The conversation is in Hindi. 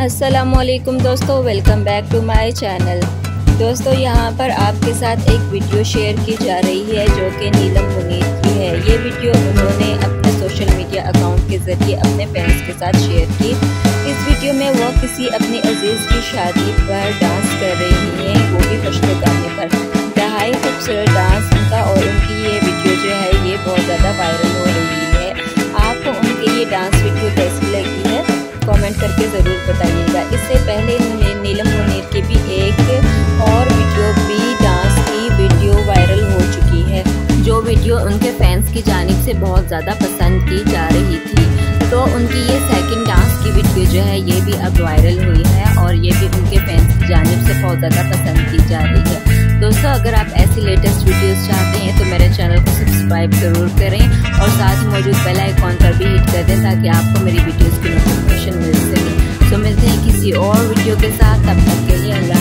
असलकुम दोस्तों welcome back to my channel दोस्तों, यहाँ पर आपके साथ एक वीडियो शेयर की जा रही है जो कि नीलम मुनीर की है। ये वीडियो उन्होंने अपने सोशल मीडिया अकाउंट के ज़रिए अपने फ्रेंड्स के साथ शेयर की। इस वीडियो में वो किसी अपने अज़ीज़ की शादी पर डांस कर रही हैं, वो भी फश्त गाने पर। दहाई खूबसूरत डांस इससे पहले नीलम मुनीर की भी एक और वीडियो भी डांस की वीडियो वायरल हो चुकी है, जो वीडियो उनके फैंस की जानब से बहुत ज़्यादा पसंद की जा रही थी। तो उनकी ये सेकंड डांस की वीडियो जो है, ये भी अब वायरल हुई है और ये भी उनके फैंस की जानब से बहुत ज़्यादा पसंद की जा रही है। दोस्तों, अगर आप ऐसी लेटेस्ट वीडियोस चाहते हैं तो मेरे चैनल को सब्सक्राइब ज़रूर करें और साथ ही मौजूद बेल आइकॉन पर भी हिट कर दें ताकि आपको मेरी वीडियोस के साथ तब तक के लिए अल्लाह